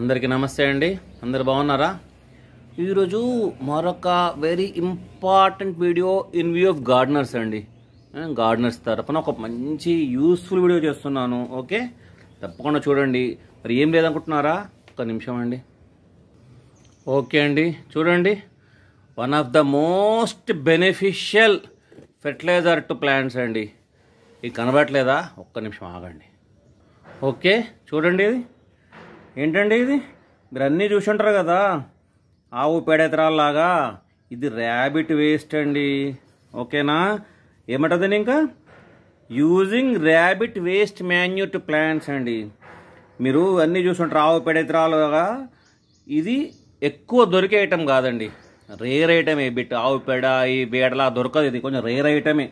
అందరికీ నమస్తే అండి. అందరు బాగున్నారా? ఈరోజు మరొక very important video in view of gardeners అండి. గార్డనర్స్ తరపున ఒక మంచి యూస్ఫుల్ వీడియో చేస్తున్నాను. ఓకే? తప్పకుండా చూడండి. మరి ఏం లేదనుకుంటున్నారా? ఒక నిమిషం అండి. ఓకే అండి. చూడండి. One of the most beneficial fertiliser to plants అండి. ఇది కనబడట్లేదా? ఒక్క నిమిషం ఆగండి. ఓకే? చూడండి ఇది. ఏంటండి ఇది? మీరు అన్నీ చూసుంటారు కదా. ఆవు పేడెతరాల్లాగా. ఇది ర్యాబిట్ వేస్ట్ అండి. ఓకేనా? ఏమంటుంది ఇంకా? Using rabbit waste manure plants అండి. మీరు అన్నీ చూసుంటారు ఆవు పేడెతరాలుగా ఇది ఎక్కువ దొరికే ఐటమ్ కాదండి. రేర్ ఐటమే బిట్. ఆవు పేడ ఈ బేడలా దొరకదు ఇది. కొంచెం రేర్ ఐటమే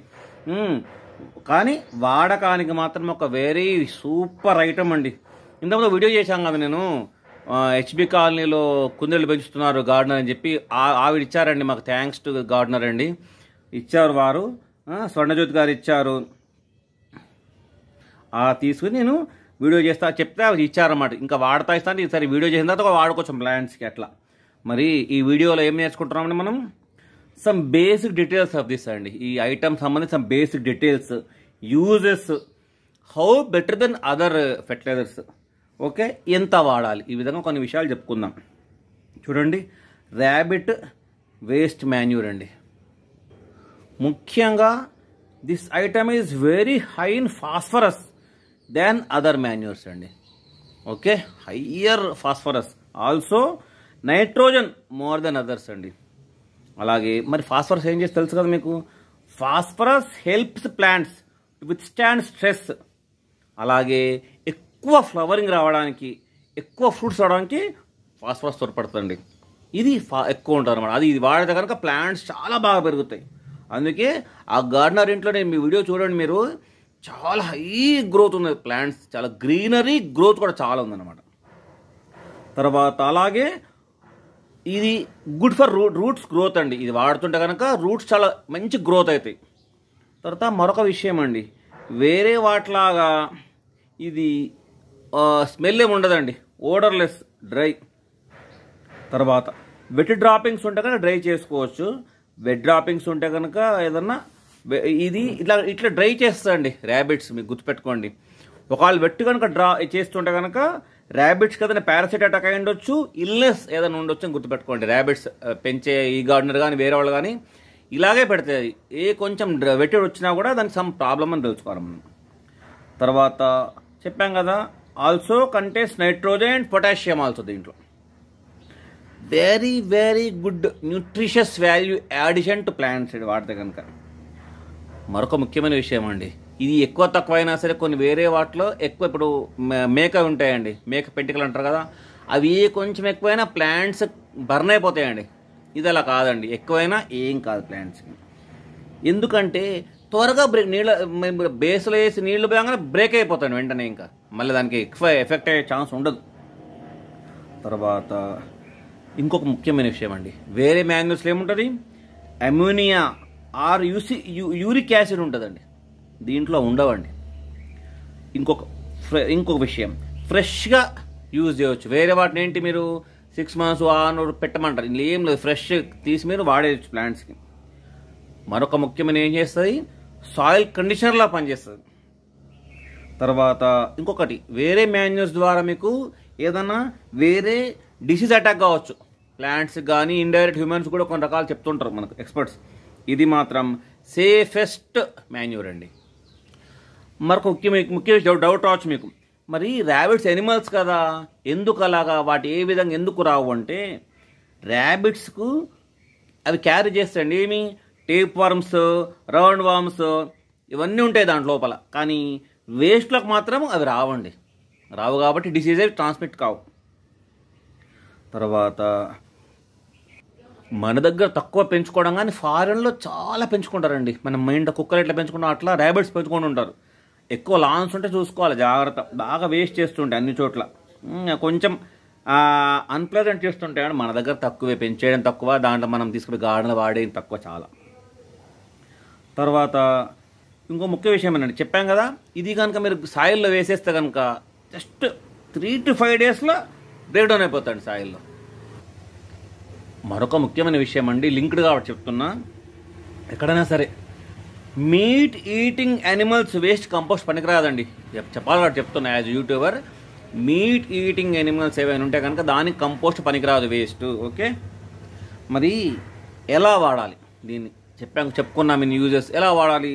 కానీ వాడకానికి మాత్రం ఒక వెరీ సూపర్ ఐటమ్ అండి. ఇంతకుముందు వీడియో చేశాం కదా నేను. హెచ్బి కాలనీలో కుందేళ్ళు పెంచుతున్నారు గార్డెనర్ అని చెప్పి ఆ- ఆవిడ ఇచ్చారండి మాకు థ్యాంక్స్ టు గార్డెనర్ అండి. ఇచ్చారు వారు. స్వర్ణజ్యోతి గారు ఇచ్చారు. ఆ తీసుకుని నేను వీడియో చేస్తా చెప్తే అవి ఇచ్చారన్నమాట. ఇంకా వాడతా ఇస్తాను ఈసారి వీడియో చేసిన తర్వాత వాడుకోవచ్చు ప్లాంట్స్కి అట్లా. మరి ఈ వీడియోలో ఏం నేర్చుకుంటున్నామండి మనం? Some basic details of this అండి. ఈ ఐటమ్ సంబంధించి some basic details uses how better than other fertilizers okay? ఎంత వాడాలి? ఈ విధంగా కొన్ని విషయాలు చెప్పుకుందాం. చూడండి ర్యాబిట్ వేస్ట్ మాన్యూర్ అండి. ముఖ్యంగా this item is very high in phosphorus than other manures అండి. Okay? Higher phosphorus also nitrogen more than others అండి. అలాగే మరి ఫాస్ఫరస్ ఏం చేసి తెలుసు కదా మీకు? Phosphorus helps plants withstand stress అలాగే ఎక్కువ ఫ్లవరింగ్ రావడానికి ఎక్కువ ఫ్రూట్స్ రావడానికి ఫాస్ఫరస్ తోడ్పడుతుంది ఇది ఫా ఎక్కువ ఉంటుంది అనమాట అది ఇది వాడితే కనుక ప్లాంట్స్ చాలా బాగా పెరుగుతాయి. అందుకే ఆ గార్డెనర్ ఇంట్లో నేను మీ వీడియో చూడండి మీరు. చాలా హై గ్రోత్ ఉన్నది ప్లాంట్స్. చాలా గ్రీనరీ గ్రోత్ కూడా చాలా ఉందన్నమాట. తర్వాత అలాగే ఇది good for root roots growth అండి. ఇది వాడుతుంటే కనుక రూట్స్ చాలా మంచి గ్రోత్ అవుతాయి తర్వాత మరొక విషయం అండి. వేరే వాటిలాగా ఇది స్మెల్ ఏమి ఉండదండి. ఓడర్లెస్ డ్రై తర్వాత వెట్ డ్రాపింగ్స్ ఉంటే కనుక డ్రై చేసుకోవచ్చు. వెట్ డ్రాపింగ్స్ ఉంటే కనుక ఏదన్నా ఇది ఇట్లా ఇట్లా డ్రై చేస్తుందండి ర్యాబిట్స్ మీకు గుర్తుపెట్టుకోండి. ఒకవేళ వెట్ కనుక డ్రా చేస్తుంటే కనుక ర్యాబిట్స్కి ఏదైనా పారాసైట్ అటాక్ అయి ఉండొచ్చు ఇల్నెస్ ఏదైనా ఉండొచ్చు అని గుర్తుపెట్టుకోండి. ర్యాబిట్స్ పెంచే ఈ గార్డెనర్ కానీ వేరే వాళ్ళు కానీ ఇలాగే పెడతాయి ఏ కొంచెం వెట్టి వచ్చినా కూడా దానికి సమ్ ప్రాబ్లమ్ అని తెలుసుకోవాలి మనం. తర్వాత చెప్పాం కదా also contains nitrogen and potassium also దీంట్లో. Very very good nutritious value addition to plants ఇది వాడితే కనుక. మరొక ముఖ్యమైన విషయం అండి. ఇది ఎక్కువ తక్కువ అయినా సరే కొన్ని వేరే వాటిలో ఎక్కువ ఇప్పుడు మే- మేక ఉంటాయండి. మేక పెంటికలు అంటారు కదా అవి కొంచెం ఎక్కువైనా ప్లాంట్స్ బర్న్ అయిపోతాయండి. ఇది అలా కాదండి. ఎక్కువైనా ఏం కాదు ప్లాంట్స్కి ఎందుకంటే త్వరగా బ్రేక్ నీళ్ళ బేస్లో వేసి నీళ్ళు పోయాగానే బ్రేక్ అయిపోతాడు వెంటనే ఇంకా. మళ్ళీ దానికి ఎక్కువ ఎఫెక్ట్ అయ్యే ఛాన్స్ ఉండదు. తర్వాత ఇంకొక ముఖ్యమైన విషయం అండి. వేరే మ్యాంగోస్లో ఏముంటుంది? అమ్యూనియా ఆర్ యూసి యూ- యూరిక్ యాసిడ్ ఉంటుందండి. దీంట్లో ఉండవండి. ఇంకొక ఫ్రె- ఇంకొక విషయం. ఫ్రెష్గా యూజ్ చేయవచ్చు వేరే వాటిని ఏంటి మీరు? సిక్స్ మంత్స్ ఆన్ పెట్టమంటారు. ఇందులో ఏం లేదు. ఫ్రెష్ తీసి మీరు వాడేయచ్చు ప్లాంట్స్కి. మరొక ముఖ్యమైన ఏం చేస్తుంది? సాయిల్ కండిషనర్లా పనిచేస్తుంది. తర్వాత ఇంకొకటి వేరే మాన్యూర్స్ ద్వారా మీకు ఏదన్నా వేరే డిసీజ్ అటాక్ కావచ్చు. ప్లాంట్స్ కానీ ఇండైరెక్ట్ హ్యూమన్స్ కూడా కొన్ని రకాలు చెప్తుంటారు మనకు ఎక్స్పర్ట్స్. ఇది మాత్రం సేఫెస్ట్ మాన్యూర్ అండి. మరొక ముఖ్య ముఖ్య డౌట్ రావచ్చు మీకు. మరి ర్యాబిట్స్ ఎనిమల్స్ కదా ఎందుకు అలాగా వాటి ఏ విధంగా ఎందుకు రావు అంటే ర్యాబిట్స్కు అవి క్యారీ చేస్తాయండి. ఏమి? టేప్ వర్మ్స్ రౌండ్ వార్మ్స్ ఇవన్నీ ఉంటాయి దాంట్లో లోపల. కానీ వేస్ట్లకు మాత్రం అవి రావండి. రావు కాబట్టి డిసీజ్ అవి ట్రాన్స్మిట్ కావు. తర్వాత మన దగ్గర తక్కువ పెంచుకోవడం కానీ ఫారెన్లో చాలా పెంచుకుంటారండి. మనం మైండ్ కుక్కలు ఎట్లా పెంచుకుంటాం అట్లా ర్యాబిట్స్ పెంచుకుంటూ ఉంటారు. ఎక్కువ లాన్స్ ఉంటే చూసుకోవాలి జాగ్రత్త. బాగా వేస్ట్ చేస్తుంటాయి అన్ని చోట్ల. కొంచెం అన్ప్లెజెంట్ చేస్తుంటాయి మన దగ్గర తక్కువే. పెంచేయడం తక్కువ దాంట్లో మనం తీసుకుని గార్డెన్లు వాడేది తక్కువ చాలా. తర్వాత ఇంకో ముఖ్య విషయం ఏంటంటే చెప్పాం కదా ఇది కనుక మీరు సాయిల్లో వేసేస్తే కనుక జస్ట్ త్రీ టు ఫైవ్ డేస్లో బ్రేక్ డౌన్ అయిపోతాయండి సాయిల్లో. మరొక ముఖ్యమైన విషయం అండి లింక్డ్ కాబట్టి చెప్తున్నా. ఎక్కడైనా సరే meat eating animals waste compost పనికిరాదండి. చెప్పాలి కాబట్టి చెప్తున్నా as YouTuber meat eating animals ఏవైనా ఉంటే కనుక దానికి కంపోస్ట్ పనికిరాదు వేస్ట్ ఓకే? మరి ఎలా వాడాలి దీన్ని? చెప్పాను చెప్పుకున్నాం ఇన్ యూజెస్ ఎలా వాడాలి?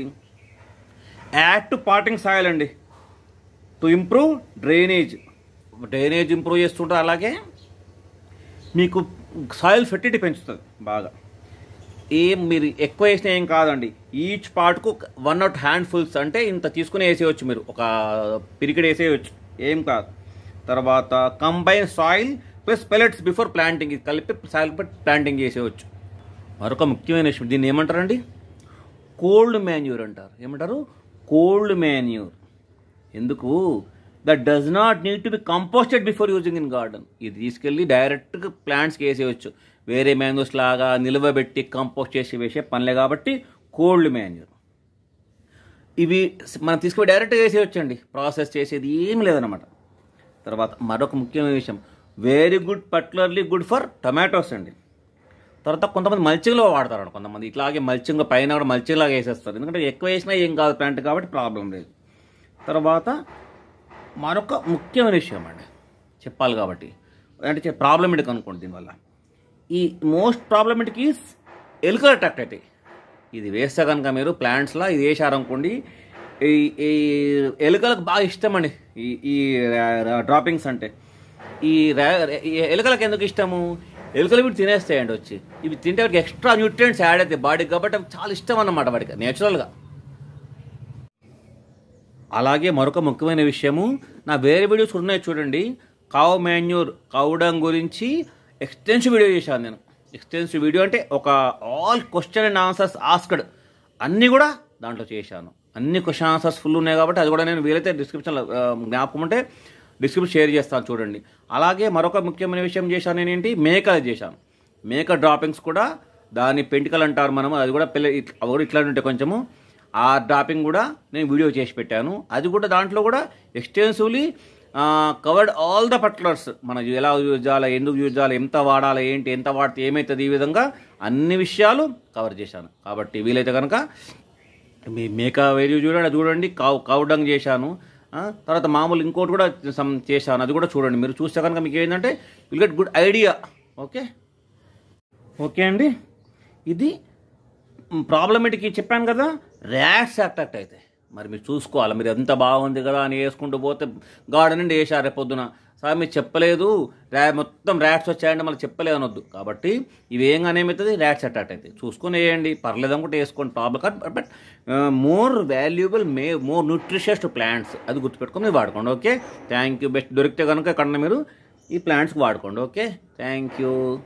యాడ్ టు పాటింగ్ సాయిల్ అండి. To improve drainage drainage improve చేస్తుంటారు అలాగే మీకు సాయిల్ ఫెర్టిలిటీ పెంచుతుంది బాగా. ఏం మీరు ఎక్కువ వేసిన ఏం కాదండి. ఈచ్ పార్ట్కు వన్ నాట్ హ్యాండ్ ఫుల్స్ అంటే ఇంత తీసుకుని వేసేయచ్చు మీరు. ఒక పిరికిడ్ వేసేయచ్చు. ఏం కాదు. తర్వాత combine soil plus pellets before planting కలిపి సాయిల్ ప్లాంటింగ్ చేసేయచ్చు. మరొక ముఖ్యమైన విషయం. దీన్ని ఏమంటారండి? కోల్డ్ మాన్యూర్ అంటారు. ఏమంటారు? Cold manure. ఎందుకు? That does not need to be composted before using in garden ఇది తీసుకెళ్ళి డైరెక్ట్గా ప్లాంట్స్కి వేసేయచ్చు. వేరే మాన్యూర్స్ లాగా నిల్వబెట్టి కంపోస్ట్ చేసి వేసే పనులే కాబట్టి కోల్డ్ మాన్యూర్. ఇవి మనం తీసుకుని డైరెక్ట్గా వేసేయచ్చండి. ప్రాసెస్ చేసేది ఏమి లేదనమాట తర్వాత మరొక ముఖ్యమైన విషయం. Very good particularly good for tomatoes అండి. తర్వాత కొంతమంది మల్చింగ్లో వాడతారు కొంతమంది ఇట్లాగే మల్చింగ్ పైన కూడా మల్చింగ్ లాగా వేసేస్తారు. ఎందుకంటే ఎక్కువ వేసినా ఏం కాదు ప్లాంట్ కాబట్టి ప్రాబ్లం లేదు. తర్వాత మరొక ముఖ్యమైన విషయం అండి. చెప్పాలి కాబట్టి. అంటే ప్రాబ్లమేటిక్ అనుకోండి దీనివల్ల. ఈ మోస్ట్ ప్రాబ్లమేటిక్ ఈస్ ఎలుకలు అట్రాక్ట్ అవుతాయి ఇది వేస్తే కనుక మీరు ప్లాంట్స్లో ఇది వేసారనుకోండి ఈ ఈ ఎలుకలకు బాగా ఇష్టం అండి. ఈ ఈ డ్రాపింగ్స్ అంటే. ఈ ఈ ఎలుకలకు ఎందుకు ఇష్టము? ఎలుకలు వీటి తినేస్తాయండి వచ్చి. ఇవి తింటే వాడికి ఎక్స్ట్రా న్యూట్రియంట్స్ యాడ్ అవుతాయి. బాడీకి కాబట్టి అవి చాలా ఇష్టం అన్నమాట వాడికి నేచురల్గా అలాగే మరొక ముఖ్యమైన విషయము నా వేరే వీడియోస్ ఉన్నాయి చూడండి. కావ్ మాన్యూర్ కావడం గురించి ఎక్స్టెన్సివ్ వీడియో చేశాను నేను. ఎక్స్టెన్సివ్ వీడియో అంటే ఒక all question and answers asked అన్నీ కూడా దాంట్లో చేశాను. అన్ని క్వశ్చన్ ఆన్సర్స్ ఫుల్ ఉన్నాయి కాబట్టి అది కూడా నేను వీలైతే డిస్క్రిప్షన్లో జ్ఞాపకం ఉంటే డిస్క్రిప్షన్ షేర్ చేస్తాను చూడండి. అలాగే మరొక ముఖ్యమైన విషయం చేశాను నేనేంటి? మేకలు చేశాను. మేక డ్రాపింగ్స్ కూడా దాని పెంటికలు అంటారు మనము. అది కూడా పిల్ల ఇట్లా- అవి కూడా ఇట్లా ఉంటే కొంచెము. ఆ డ్రాపింగ్ కూడా నేను వీడియో చేసి పెట్టాను. అది కూడా దాంట్లో కూడా extensively covered all the particulars మనం ఎలా యూజ్ చేయాలి ఎందుకు యూజ్ చేయాలి ఎంత వాడాలి ఏంటి ఎంత వాడితే ఏమవుతుంది ఈ విధంగా అన్ని విషయాలు కవర్ చేశాను. కాబట్టి వీలైతే కనుక మీ మేక వీడియో చూడండి అది చూడండి. కావు కౌడంగ్ చేశాను. తర్వాత మామూలు ఇంకోటి కూడా సమ్ చేశాను. అది కూడా చూడండి. మీరు చూస్తే కనుక మీకు ఏంటంటే will get good idea okay? Okay అండి? ఇది ప్రాబ్లమేటిక్ చెప్పాను కదా ర్యాట్స్ అట్రాక్ట్ అయితే. మరి మీరు చూసుకోవాలి. మీరు ఎంత బాగుంది కదా అని వేసుకుంటూ పోతే గార్డెన్ నుండి వేసారు రేపు పొద్దున. సార్ మీరు చెప్పలేదు. ర్యా మొత్తం ర్యాట్స్ వచ్చాయంటే మళ్ళీ చెప్పలేదు అనొద్దు. కాబట్టి ఇవి అనేమవుతుంది ర్యాట్స్ అటాట్ అవుతాయి చూసుకొని వేయండి. పర్లేదు అనుకుంటే వేసుకోండి. ప్రాబ్లం కాదు. But more valuable may more nutritious plants. అది గుర్తుపెట్టుకొని మీరు వాడుకోండి. ఓకే? Thank you. బెస్ట్ దొరికితే కనుక కన్నా మీరు ఈ ప్లాంట్స్కి వాడుకోండి. ఓకే? Thank you.